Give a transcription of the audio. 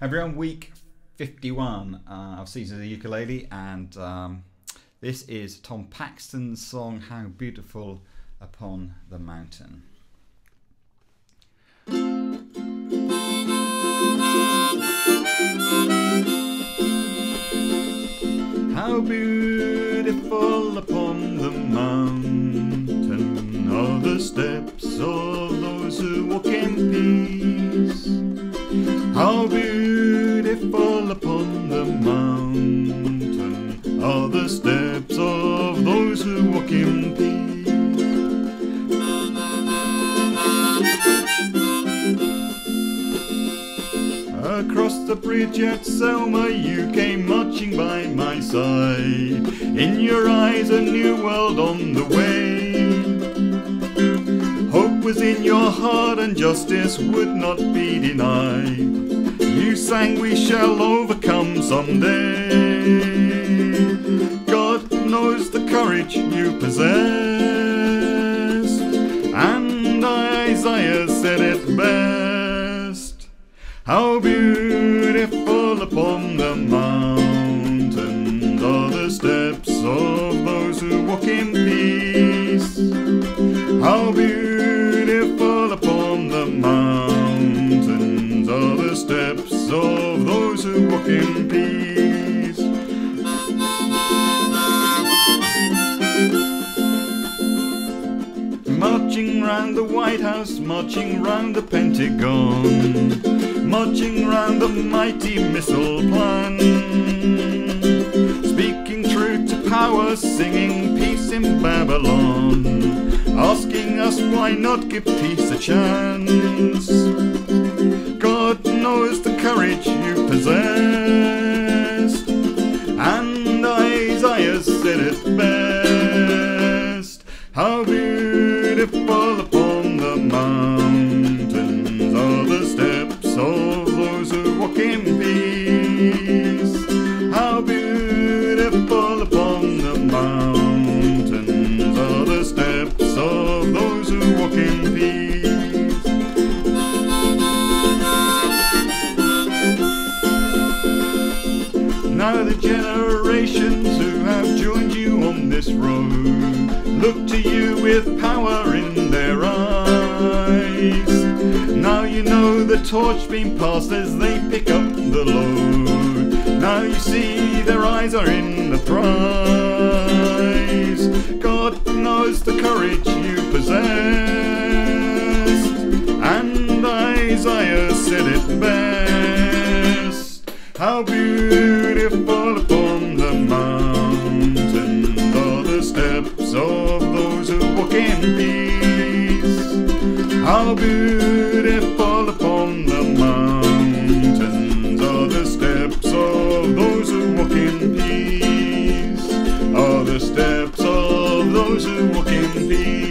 Everyone, week 51 uh, of Season of the Ukulele, and um, this is Tom Paxton's song How Beautiful Upon the Mountain. How beautiful upon the mountain are the steps of those who walk in the mountain are the steps of those who walk in peace. Across the bridge at Selma, you came marching by my side. In your eyes, a new world on the way. Hope was in your heart, and justice would not be denied. Sang, We shall overcome someday. God knows the courage you possess, and Isaiah said it best. How beautiful upon the mountains are the steps of those who walk in peace. How beautiful upon the mountains round the White House, marching round the Pentagon, marching round the mighty missile plan. Speaking truth to power, singing peace in Babylon, asking us why not give peace a chance. God knows the courage you possessed, and Isaiah said it best. How beautiful in peace. How beautiful upon the mountains are the steps of those who walk in peace. Now the generations who have joined you on this road look to you with power Now you know the torch being passed as they pick up the load. Now you see their eyes are in the prize. God knows the courage you possess, and Isaiah said it best. How beautiful upon the mountains are the steps of those who walk in peace. How beautiful walking peace.